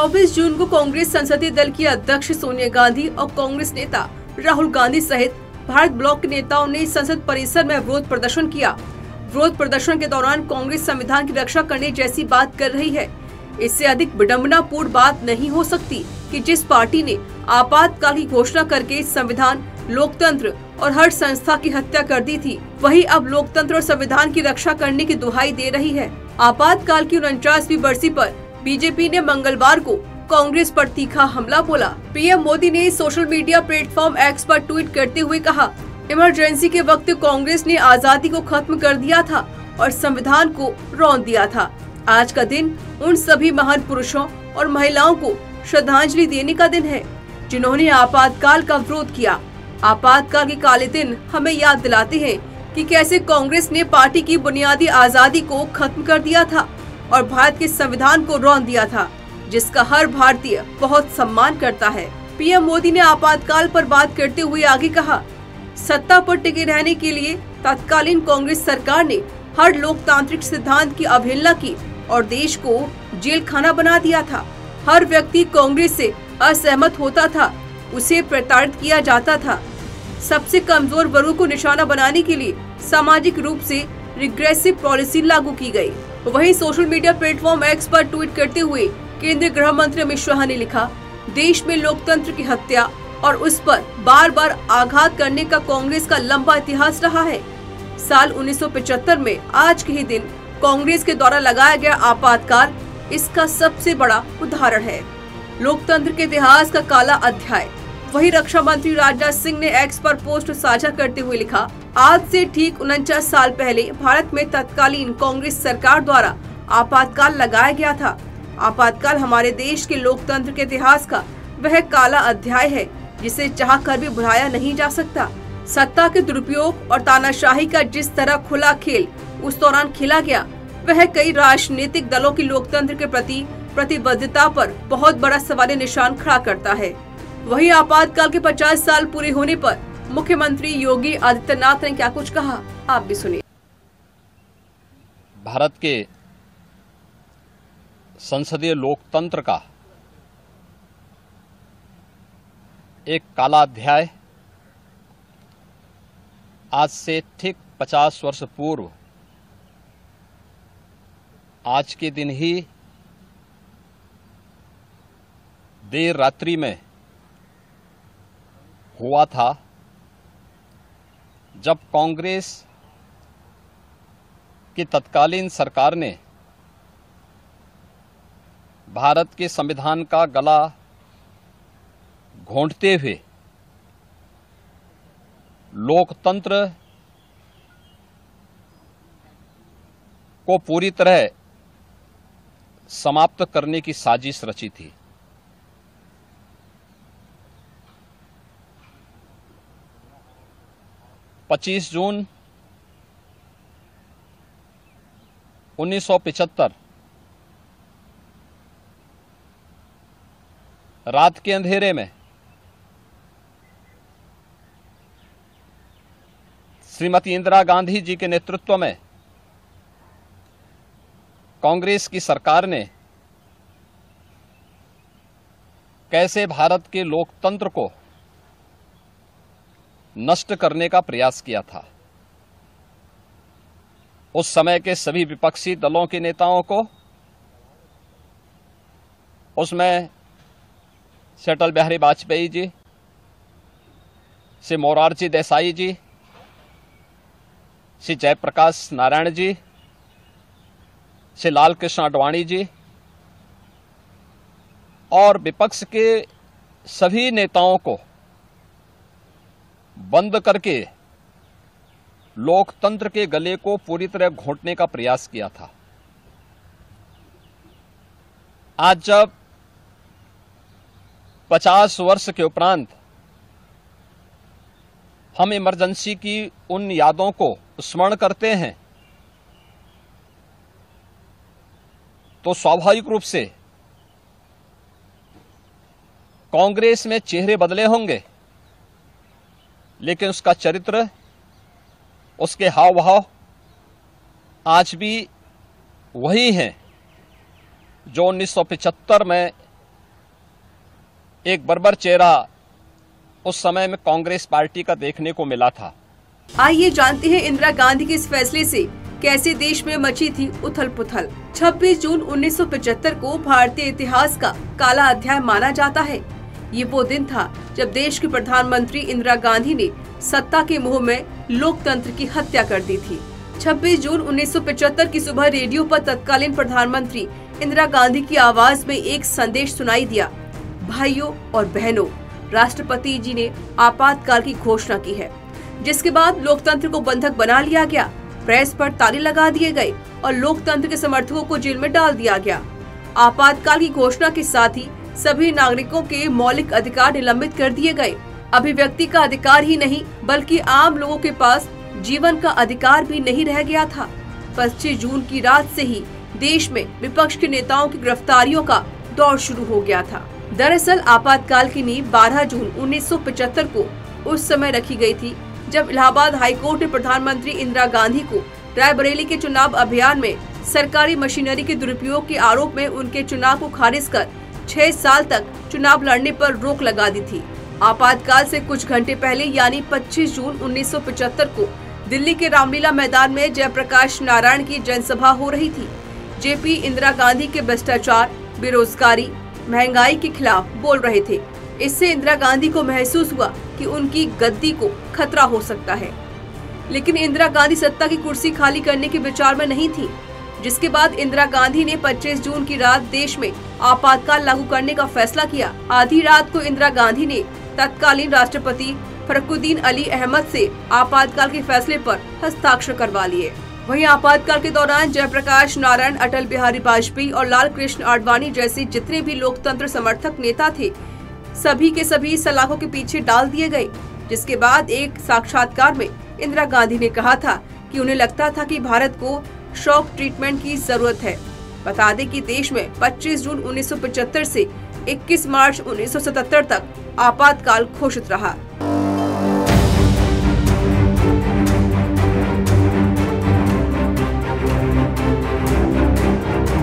24 जून को कांग्रेस संसदीय दल की अध्यक्ष सोनिया गांधी और कांग्रेस नेता राहुल गांधी सहित भारत ब्लॉक के नेताओं ने संसद परिसर में विरोध प्रदर्शन किया। विरोध प्रदर्शन के दौरान कांग्रेस संविधान की रक्षा करने जैसी बात कर रही है। इससे अधिक विडम्बनापूर्ण बात नहीं हो सकती कि जिस पार्टी ने आपातकाल की घोषणा करके संविधान, लोकतंत्र और हर संस्था की हत्या कर दी थी, वही अब लोकतंत्र और संविधान की रक्षा करने की दुहाई दे रही है। आपातकाल की उनचासवीं बरसी पर बीजेपी ने मंगलवार को कांग्रेस पर तीखा हमला बोला। पीएम मोदी ने सोशल मीडिया प्लेटफॉर्म एक्स पर ट्वीट करते हुए कहा, इमरजेंसी के वक्त कांग्रेस ने आज़ादी को खत्म कर दिया था और संविधान को रौन दिया था। आज का दिन उन सभी महान पुरुषों और महिलाओं को श्रद्धांजलि देने का दिन है, जिन्होंने आपातकाल का विरोध किया। आपातकाल के काले दिन हमें याद दिलाते हैं कि कैसे कांग्रेस ने पार्टी की बुनियादी आज़ादी को खत्म कर दिया था। और भारत के संविधान को रौन दिया था, जिसका हर भारतीय बहुत सम्मान करता है। पीएम मोदी ने आपातकाल पर बात करते हुए आगे कहा, सत्ता पर टिके रहने के लिए तत्कालीन कांग्रेस सरकार ने हर लोकतांत्रिक सिद्धांत की अवहेलना की और देश को जेल खाना बना दिया था। हर व्यक्ति कांग्रेस से असहमत होता था, उसे प्रताड़ित किया जाता था। सबसे कमज़ोर वर्गों को निशाना बनाने के लिए सामाजिक रूप से रिग्रेसिव पॉलिसी लागू की गई। वहीं सोशल मीडिया प्लेटफॉर्म एक्स पर ट्वीट करते हुए केंद्रीय गृह मंत्री अमित शाह ने लिखा, देश में लोकतंत्र की हत्या और उस पर बार बार आघात करने का कांग्रेस का लंबा इतिहास रहा है। साल 1975 में आज के ही दिन कांग्रेस के द्वारा लगाया गया आपातकाल इसका सबसे बड़ा उदाहरण है। लोकतंत्र के इतिहास का काला अध्याय। वही रक्षा मंत्री राजनाथ सिंह ने एक्स पर पोस्ट साझा करते हुए लिखा आज से ठीक उनचास साल पहले भारत में तत्कालीन कांग्रेस सरकार द्वारा आपातकाल लगाया गया था। आपातकाल हमारे देश के लोकतंत्र के इतिहास का वह काला अध्याय है, जिसे चाह कर भी भुलाया नहीं जा सकता। सत्ता के दुरुपयोग और तानाशाही का जिस तरह खुला खेल उस दौरान खेला गया, वह कई राजनीतिक दलों की लोकतंत्र के प्रति प्रतिबद्धता पर बहुत बड़ा सवाल निशान खड़ा करता है। वही आपातकाल के 50 साल पूरे होने पर मुख्यमंत्री योगी आदित्यनाथ ने क्या कुछ कहा? आप भी सुनिए। भारत के संसदीय लोकतंत्र का एक काला अध्याय आज से ठीक 50 वर्ष पूर्व आज के दिन ही देर रात्रि में हुआ था जब कांग्रेस की तत्कालीन सरकार ने भारत के संविधान का गला घोंटते हुए लोकतंत्र को पूरी तरह समाप्त करने की साजिश रची थी पच्चीस जून 1975 रात के अंधेरे में श्रीमती इंदिरा गांधी जी के नेतृत्व में कांग्रेस की सरकार ने कैसे भारत के लोकतंत्र को नष्ट करने का प्रयास किया था। उस समय के सभी विपक्षी दलों के नेताओं को उसमें से अटल बिहारी वाजपेयी जी, श्री मोरारजी देसाई जी, श्री जयप्रकाश नारायण जी, श्री लाल कृष्ण आडवाणी जी और विपक्ष के सभी नेताओं को बंद करके लोकतंत्र के गले को पूरी तरह घोटने का प्रयास किया था। आज जब 50 वर्ष के उपरांत हम इमरजेंसी की उन यादों को स्मरण करते हैं तो स्वाभाविक रूप से कांग्रेस में चेहरे बदले होंगे। लेकिन उसका चरित्र, उसके हाव भाव आज भी वही हैं, जो 1975 में एक बर्बर चेहरा उस समय में कांग्रेस पार्टी का देखने को मिला था। आइए जानते हैं इंदिरा गांधी के इस फैसले से, कैसे देश में मची थी उथल पुथल 26 जून 1975 को भारतीय इतिहास का काला अध्याय माना जाता है। ये वो दिन था जब देश की प्रधानमंत्री इंदिरा गांधी ने सत्ता के मुँह में लोकतंत्र की हत्या कर दी थी। 26 जून 1975 की सुबह रेडियो पर तत्कालीन प्रधानमंत्री इंदिरा गांधी की आवाज़ में एक संदेश सुनाई दिया। भाइयों और बहनों, राष्ट्रपति जी ने आपातकाल की घोषणा की है, जिसके बाद लोकतंत्र को बंधक बना लिया गया, प्रेस पर ताले लगा दिए गए और लोकतंत्र के समर्थकों को जेल में डाल दिया गया। आपातकाल की घोषणा के साथ ही सभी नागरिकों के मौलिक अधिकार निलंबित कर दिए गए। अभिव्यक्ति का अधिकार ही नहीं, बल्कि आम लोगों के पास जीवन का अधिकार भी नहीं रह गया था। पच्चीस जून की रात से ही देश में विपक्ष के नेताओं की गिरफ्तारियों का दौर शुरू हो गया था। दरअसल आपातकाल की नींव 12 जून 1975 को उस समय रखी गई थी, जब इलाहाबाद हाईकोर्ट ने प्रधानमंत्री इंदिरा गांधी को रायबरेली के चुनाव अभियान में सरकारी मशीनरी के दुरुपयोग के आरोप में उनके चुनाव को खारिज कर छह साल तक चुनाव लड़ने पर रोक लगा दी थी। आपातकाल से कुछ घंटे पहले, यानी 25 जून 1975 को, दिल्ली के रामलीला मैदान में जयप्रकाश नारायण की जनसभा हो रही थी। जेपी इंदिरा गांधी के भ्रष्टाचार, बेरोजगारी, महँगाई के खिलाफ बोल रहे थे। इससे इंदिरा गांधी को महसूस हुआ कि उनकी गद्दी को खतरा हो सकता है। लेकिन इंदिरा गांधी सत्ता की कुर्सी खाली करने के विचार में नहीं थी। जिसके बाद इंदिरा गांधी ने 25 जून की रात देश में आपातकाल लागू करने का फैसला किया। आधी रात को इंदिरा गांधी ने तत्कालीन राष्ट्रपति फरकुद्दीन अली अहमद से आपातकाल के फैसले पर हस्ताक्षर करवा लिए। वहीं आपातकाल के दौरान जयप्रकाश नारायण, अटल बिहारी वाजपेयी और लाल कृष्ण आडवाणी जैसे जितने भी लोकतंत्र समर्थक नेता थे, सभी के सभी सलाखों के पीछे डाल दिए गए। जिसके बाद एक साक्षात्कार में इंदिरा गांधी ने कहा था कि उन्हें लगता था कि भारत को शॉक ट्रीटमेंट की ज़रूरत है। बता दें कि देश में 25 जून 1975 से 21 मार्च 1977 तक आपातकाल घोषित रहा।